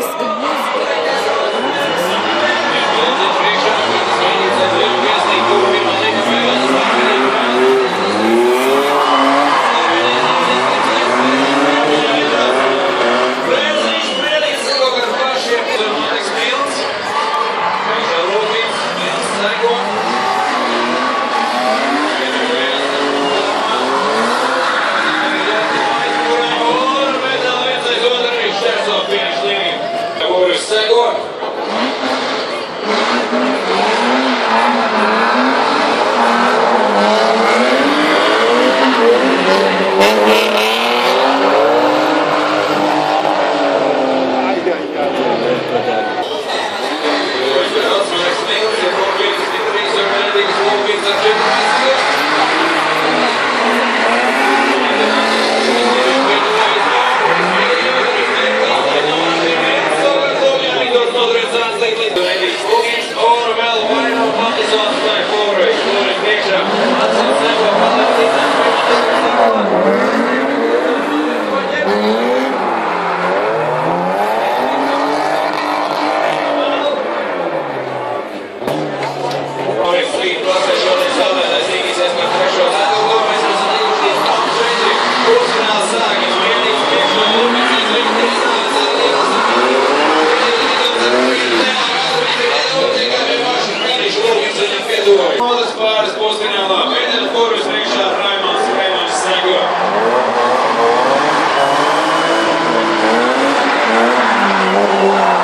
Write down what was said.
It's agora. Wow.